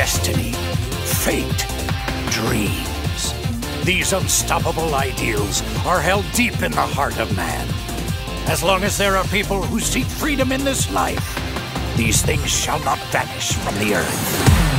destiny, fate, dreams. These unstoppable ideals are held deep in the heart of man. As long as there are people who seek freedom in this life, these things shall not vanish from the earth.